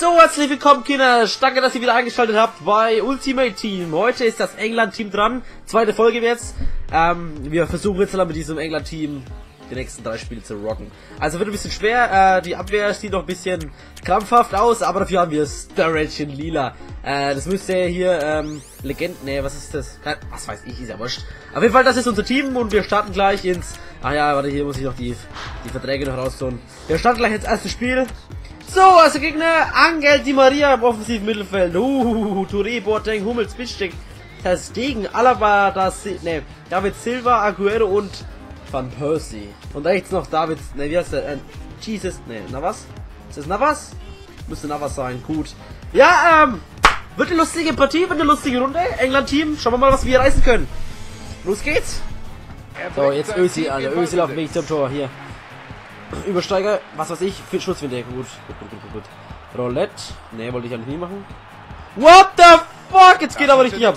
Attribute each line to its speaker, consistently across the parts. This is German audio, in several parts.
Speaker 1: So, herzlich willkommen, Kinder. Danke, dass ihr wieder eingeschaltet habt bei Ultimate Team. Heute ist das England-Team dran. Zweite Folge jetzt. Ähm, wir versuchen jetzt mit diesem England-Team die nächsten drei Spiele zu rocken. Also wird ein bisschen schwer. Äh, die Abwehr sieht noch ein bisschen krampfhaft aus, aber dafür haben wir Sturridge in lila. Äh, das müsste hier, ähm, Legend, nee, was ist das? Was weiß ich, ist ja wurscht. Auf jeden Fall, das ist unser Team und wir starten gleich ins... Ach ja, warte, hier muss ich noch die, die Verträge noch raustun. Wir starten gleich ins erste Spiel. So, also Gegner Angel Di Maria im offensiven Mittelfeld. Uh, Touré, Boateng, Hummels, Bitschtek. Das Alaba, das, ne, David Silva, Aguero und Van Persie. Und rechts noch David, ne, wie heißt der? Äh, Jesus, ne, Navas? Ist das Navas? Müsste Navas sein, gut. Ja, ähm, wird eine lustige Partie, wird eine lustige Runde. England-Team, schauen wir mal, was wir reißen können. Los geht's. So, jetzt Ösi, Alter. Ösi auf dem Weg zum Tor, hier. Übersteiger, was weiß ich, für Schusswinde. Gut, gut, gut, gut, gut. Roulette. Ne, wollte ich eigentlich nie machen. What the fuck? Jetzt geht aber nicht ab.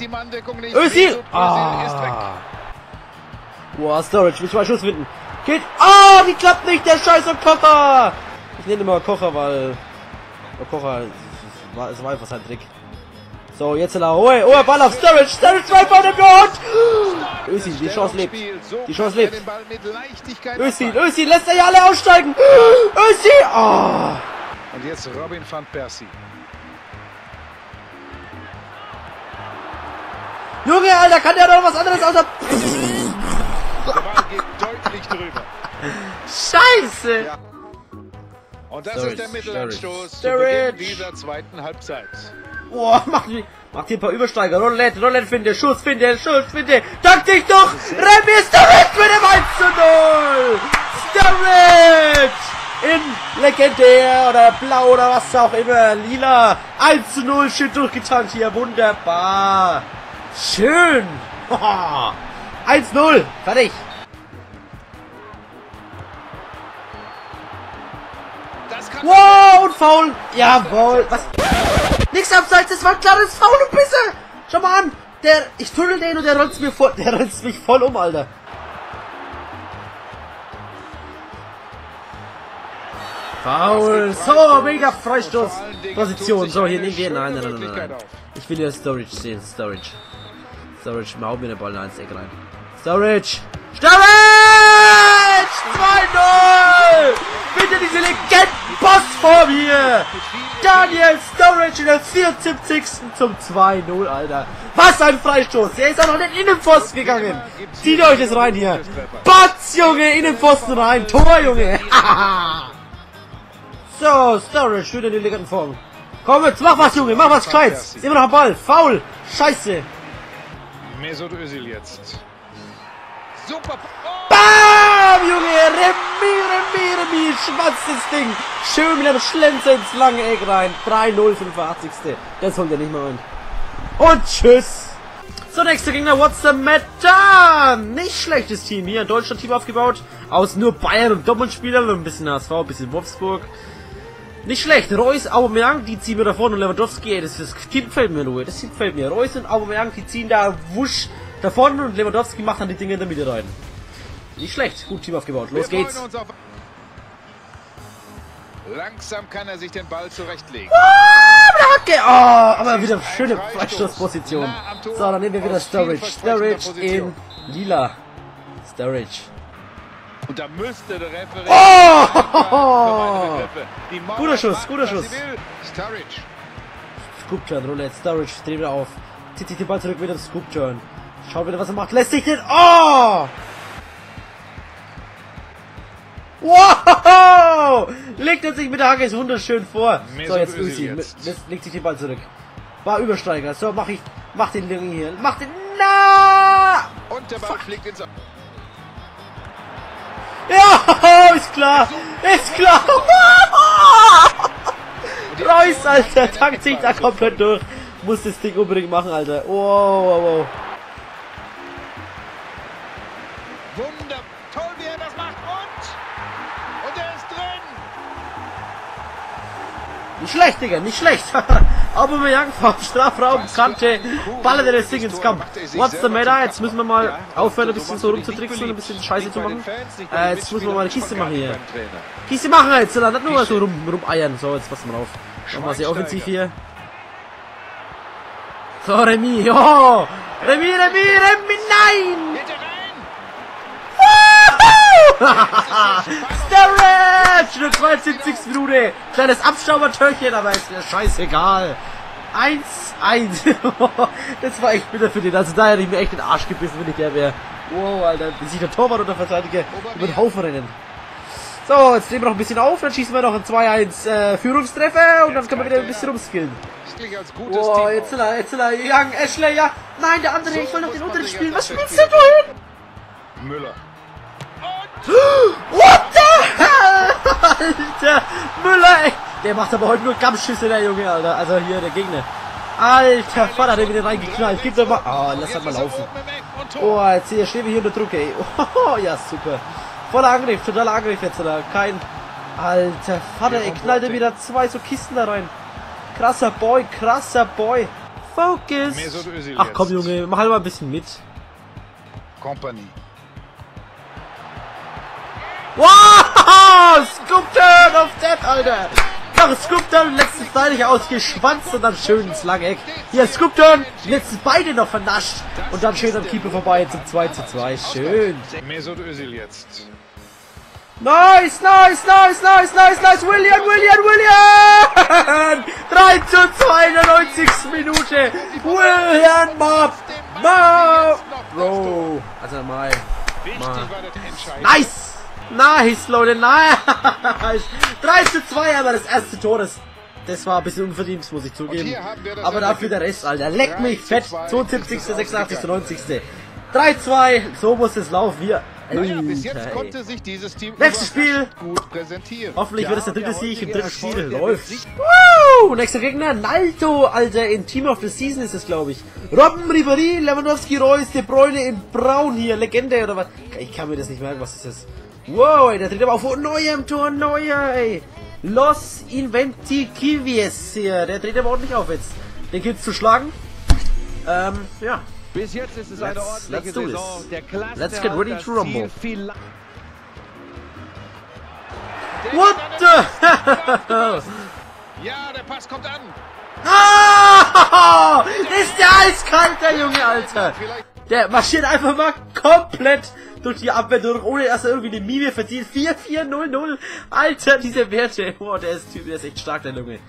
Speaker 1: Özil! Ah. Boah, Storage, muss mal Schuss finden. Geht. Ah, die klappt nicht, der scheiße Kocher! Ich nenne immer Kocher, weil. Kocher. Es war einfach sein Trick. So, jetzt la. Oh, oh, Ball auf Storage. Storage zwei vor dem Bord. Özil, die Chance lebt. Die Chance lebt. Özil, Özil, lässt er ja alle aussteigen. Özil. Oh.
Speaker 2: Und jetzt Robin van Persie.
Speaker 1: Junge, Alter, kann der doch was anderes außer...
Speaker 2: Der Ball geht deutlich drüber.
Speaker 1: Scheiße.
Speaker 2: Ja. Und das
Speaker 1: Sturridge,
Speaker 2: ist der Mittelanstoß zu
Speaker 1: Sturridge.
Speaker 2: Beginn dieser zweiten Halbzeit.
Speaker 1: Boah, macht, macht hier ein paar Übersteiger. Roulette, Roulette finde, Schuss finde, Schuss finde. Dank dich doch! Remy Sturridge mit dem 1 zu 0! Sturridge! In legendär oder blau oder was auch immer. Lila. 1 zu 0, schön durchgetankt hier. Wunderbar. Schön. 1-0. Fertig.
Speaker 2: Das kann
Speaker 1: Wow, und faul. Jawohl. Was? Nix abseits, das war ein klares Foul und Bisse. Schau mal an. Der, ich tunnel den und der rollt mir voll, der rollt mich voll um, Alter. Foul. So, mega Freistoßposition. So, hier nehmen wir. Nein, nein, nein, nein. Ich will hier Storage sehen. Storage. Storage, hau mir den Ball ins Eck rein. Storage. Storage! 2-0! Bitte diese Legendenboss vor mir! Daniel Storage in der 74. zum 2-0, Alter. Was ein Freistoß! Der ist auch noch in den Innenpfosten gegangen. Zieht euch das rein hier. Batz, Junge, Innenpfosten rein. Tor, Junge. so, Storage, schön in die Legendenform. Komm jetzt, mach was, Junge, mach was Gescheites. Immer noch am Ball. Foul. Scheiße.
Speaker 2: Mesut Özil jetzt. Super. Oh!
Speaker 1: Bam, Junge! Remi, Remi, Remi! Schwanzt das Ding! Schön einem Schlenzer ins lange Eck rein. 3-0, 85. Das holt er nicht mehr ein. Und tschüss! So, nächster Gegner, what's the matter? Nicht schlechtes Team hier. Ein Deutschland-Team aufgebaut. Aus nur Bayern und Doppelspielern. Ein bisschen HSV, ein bisschen Wolfsburg. Nicht schlecht. Reus, Aubameyang, die ziehen wir da vorne und Lewandowski, ey, das, das Team gefällt mir, Ruhe. Das Team gefällt mir. Reus und Aubameyang, die ziehen da wusch da vorne und Lewandowski macht dann die Dinge in der Mitte rein. Nicht schlecht. Gut Team aufgebaut. Los
Speaker 2: Wir
Speaker 1: geht's.
Speaker 2: auf- Langsam kann er sich den Ball zurechtlegen.
Speaker 1: Ah, Hacke! Oh, aber wieder schöne Freistoßposition. So, dann nehmen wir wieder Sturridge. Sturridge in lila. Sturridge.
Speaker 2: Und da müsste der Referee...
Speaker 1: Oh! Guter Schuss, guter Schuss. Scoop Turn, Roulette, Sturridge, dreht wieder auf. Zieht sich den Ball zurück, wieder Scoop Turn. Schaut wieder, was er macht. Lässt sich den. Oh! Wow! Legt er sich mit der Hacke ist wunderschön vor. So,
Speaker 2: Mesut
Speaker 1: jetzt Ösi.
Speaker 2: jetzt.
Speaker 1: Legt sich den Ball zurück. War Übersteiger. So, mach ich. Mach den Junge hier. Mach den. Na!
Speaker 2: Und der Ball fliegt ins...
Speaker 1: Ja, ist klar. Ist klar. Reus, Alter. Tankt sich da komplett durch. Muss das Ding unbedingt machen, Alter. Wow, wow, wow.
Speaker 2: Wunder... Toll, wie er das macht. Und... Und er ist drin.
Speaker 1: Nicht schlecht, Digga, nicht schlecht. Aubameyang vom Strafraum, Kante, ballert er das Ding ins Kampf. What's the matter? Jetzt müssen wir mal aufhören, ein bisschen so rumzutricksen und ein bisschen Scheiße zu machen. Äh, jetzt müssen wir mal eine Kiste machen hier. Kiste machen jetzt, oder? Nicht nur mal so rum, rumeiern. So, jetzt passen wir auf. Nochmal sehr offensiv hier. So, Remy, jo! Remy, Remy, Remy, nein! In der 72. Minute. Kleines Abstaubertörchen, aber ist mir scheißegal. 1-1. das war echt bitter für den. Also da hätte ich mir echt den Arsch gebissen, wenn ich der wäre. Wow, Alter. Wie sich der Torwart und der Verteidiger über den Haufen rennen. So, jetzt nehmen wir noch ein bisschen auf, dann schießen wir noch einen 2-1 äh, Führungstreffer und dann können wir wieder ein bisschen rumskillen. Boah,
Speaker 2: Team.
Speaker 1: jetzt ist er, jetzt ist er, Young Ashley, ja. Nein, der andere, ich will noch den unteren spielen. Was spielst du da hin?
Speaker 2: Müller.
Speaker 1: What the hell? Alter, Müller, ey. Der macht aber heute nur Kampfschüsse, der Junge, Alter. Also hier, der Gegner. Alter, Vater, der wieder reingeknallt. Gib doch mal. Ah, lass halt mal laufen. Oh, jetzt hier, stehen wir hier unter Druck, ey. Oh, ja, super. Voller Angriff, totaler Angriff jetzt, oder? Kein. Alter, Vater, ey, knallt er wieder zwei so Kisten da rein. Krasser Boy, krasser Boy. Focus. Ach komm. Junge, mach halt mal ein bisschen mit.
Speaker 2: Company.
Speaker 1: Wow! Scoop Turn auf Depp, Alter! Noch Scoop Turn, letzten Seite ausgeschwanzt und dann schön ins lange Eck. Hier, Scoop Turn, letzten beide noch vernascht. Und dann schön am Keeper vorbei zum 2 zu 2. Schön.
Speaker 2: Mesut Özil jetzt.
Speaker 1: Nice, nice, nice, nice, nice, nice. William, William, William! 3 zu 2 in der 90. Minute. William Mob. Mob. Bro. Also mal. Mal. Nice! Nice, Leute, nice! 3 zu 2, aber das erste Tor, das, das war ein bisschen unverdient, muss ich zugeben. Aber dafür der. Rest, Alter. Leck
Speaker 2: 3
Speaker 1: mich fett.
Speaker 2: 2
Speaker 1: 72.,
Speaker 2: für die
Speaker 1: 86.,
Speaker 2: Großen
Speaker 1: 90. 3-2, so muss es laufen. Wir.
Speaker 2: Naja, bis jetzt konnte sich dieses Team
Speaker 1: Nächstes Spiel.
Speaker 2: gut präsentieren.
Speaker 1: Hoffentlich wird es der dritte Sieg im dritten Spiel. Läuft. Woo! Nächster Gegner, Naldo, Alter, in Team of the Season ist es, glaube ich. Robben, Ribéry, Lewandowski, Reus, De Bruyne in Braun hier, Legende oder was? Ich kann mir das nicht merken, was ist das? Wow, ey, der dreht aber auf Neuer im Tor, Neuer, ey. Los Inventikivies hier, der dreht aber ordentlich auf jetzt. Den gibt's zu schlagen. Ähm, ja.
Speaker 3: Bis jetzt ist es eine
Speaker 1: Let's-
Speaker 3: ordentliche
Speaker 1: let's do
Speaker 3: Saison.
Speaker 1: this. Let's get ready to rumble. What the
Speaker 2: Ja, der Pass kommt an.
Speaker 1: Ah! Ist der eiskalt, der Junge, Alter. Der marschiert einfach mal komplett durch die Abwehr durch, ohne dass er irgendwie eine Mime verdient. 4-4-0-0. Alter, diese Werte. Boah, der ist, Typ, der ist echt stark, der Junge.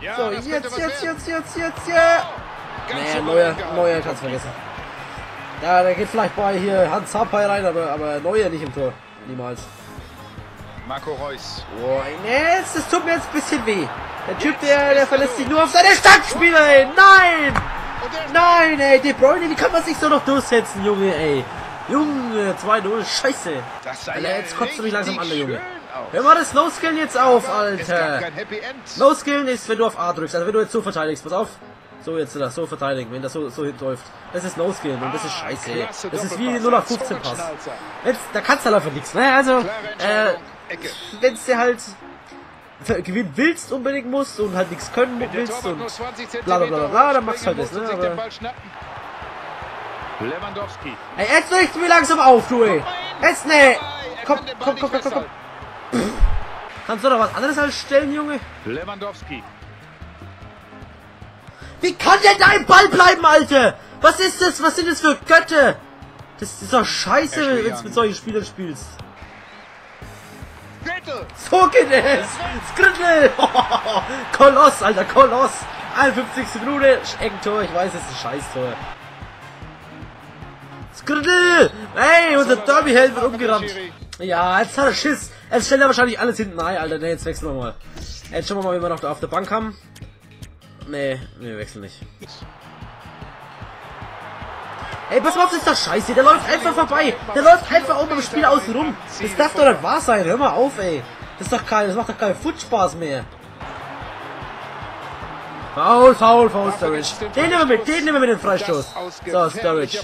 Speaker 2: Ja,
Speaker 1: So, jetzt, jetzt,
Speaker 2: werden.
Speaker 1: jetzt, jetzt, jetzt, ja.
Speaker 2: Ganz
Speaker 1: Nee, neuer, neuer kann's vergessen. Ja, der geht vielleicht bei hier Hans Harpay rein, aber, aber neuer nicht im Tor. Niemals.
Speaker 2: Marco Reus.
Speaker 1: Boah, nee, das, das tut mir jetzt ein bisschen weh. Der Typ, der, der verlässt sich nur auf seine Standspieler, ey. Nein! Nein, ey, De Bruyne, wie kann man sich so noch durchsetzen, Junge, ey? Junge, 2-0, scheiße. Alter, jetzt kotzt du mich langsam an, der Junge. Hör mal das No-Skillen jetzt auf, Alter. No-Skillen ist, wenn du auf A drückst, also wenn du jetzt so verteidigst, pass auf. So jetzt das, so verteidigen, wenn das so, so läuft. Das ist No-Skillen und das ist
Speaker 2: Ah,
Speaker 1: scheiße, ey. Das ist wie
Speaker 2: Doppelpass.
Speaker 1: 0 auf 15 Pass. Jetzt, da kannst du halt einfach nichts, ne? Also, äh,
Speaker 2: Entscheidung. Ecke.
Speaker 1: wenn du halt gewinnen willst unbedingt musst und halt nichts können
Speaker 2: Der
Speaker 1: willst und
Speaker 2: nur 20
Speaker 1: bla, bla, bla, bla, dann machst du halt das, ne? Aber.
Speaker 2: Lewandowski.
Speaker 1: ey, jetzt richt mir langsam auf, du, ey. Jetzt, ne. Komm, komm, komm, komm, komm, komm. Kannst du doch was anderes als stellen, Junge?
Speaker 2: Lewandowski.
Speaker 1: Wie kann denn dein Ball bleiben, Alter? Was ist das? Was sind das für Götter? Das ist doch scheiße, wenn du mit solchen Spielern spielst. So geht es! Skrittel! Koloss, Alter, Koloss! 51. Minute, Eckentor, ich weiß, es ist ein Scheißtor. Skrittel! Ey, unser Derby-Held wird umgerannt. Ja, jetzt hat er Schiss. Jetzt stellt er wahrscheinlich alles hinten ein, Alter. Ne, jetzt wechseln wir mal. Jetzt schauen wir mal, wie wir noch da auf der Bank haben. Nee, wir wechseln nicht. Ey, pass mal auf, das ist doch scheiße. Der läuft einfach vorbei. Der läuft einfach um beim Spiel außen rum. Das darf doch nicht wahr sein. Hör mal auf, ey. Das ist doch kein, das macht doch keinen Futtspaß mehr. Foul, foul, foul, Sturridge. Den nehmen wir mit, den nehmen wir mit den Freistoß. So, Sturridge.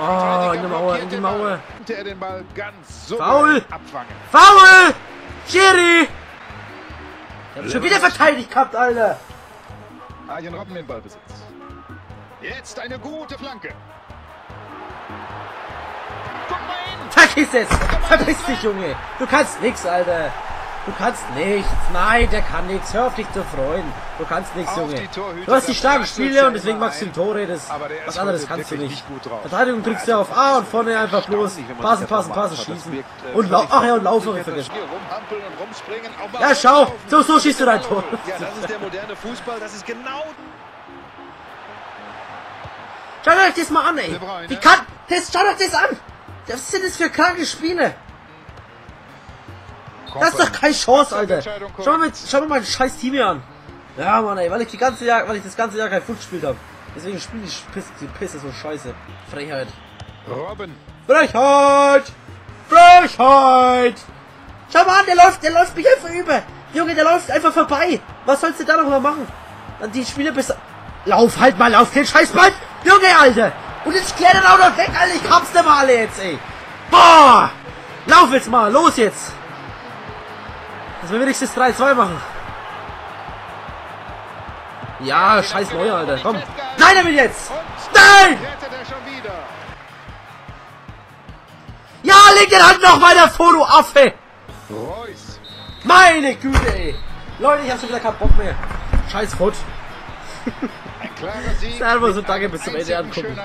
Speaker 1: Oh, in die Mauer, in die Mauer.
Speaker 2: Er
Speaker 1: Foul. Foul! Schiri! Ich hab schon wieder verteidigt gehabt, Alter.
Speaker 2: Arjen Robben den Ballbesitz. Jetzt eine gute Flanke.
Speaker 1: Vergiss es! Verpiss dich, Junge! Du kannst nix, Alter! Du kannst nichts. Nein, der kann nichts. Hör auf dich zu freuen. Du kannst nichts, Junge. Du hast die starken Spiele und deswegen machst du Tore. Das, was
Speaker 2: ist
Speaker 1: anderes kannst du nicht. Verteidigung kriegst du auf A und vorne einfach bloß passen, passen, passen, schießen.
Speaker 2: äh,
Speaker 1: Und lau ach ja, und laufen vergessen. Ja, schau. So, so schießt du dein Tor.
Speaker 2: Ja, das ist der moderne Fußball. Das ist genau
Speaker 1: Schaut euch das mal an, ey. Wie kann... Das, schaut euch das an. Was sind das für kranke Spiele? Das ist doch keine Chance, Alter. Schau mal, schau mal mein scheiß Team hier an. Ja, Mann, ey, weil ich die ganze Jahr, weil ich das ganze Jahr kein Fuß gespielt habe. Deswegen spiele ich Pisse, die Pisse so scheiße. Frechheit.
Speaker 2: Robben.
Speaker 1: Frechheit! Frechheit! Schau mal an, der läuft, der läuft mich einfach über. Junge, der läuft einfach vorbei. Was sollst du da noch mal machen? Dann die Spiele bis... Lauf halt mal auf den Scheißball! Junge, Alter! Und jetzt klär den auch noch weg, Alter! Ich hab's dir mal alle jetzt, ey! Boah! Lauf jetzt mal, los jetzt! Dass wir wenigstens 3-2 machen. Ja, scheiß Neuer, Alter. Komm. Nein, damit jetzt! Nein!
Speaker 2: er.
Speaker 1: Ja, leg den halt noch mal davor, du Affe! Meine Güte, ey! Leute, ich hab schon wieder keinen Bock mehr. Scheiß
Speaker 2: Sieg.
Speaker 1: Servus und danke bis zum Ende angucken.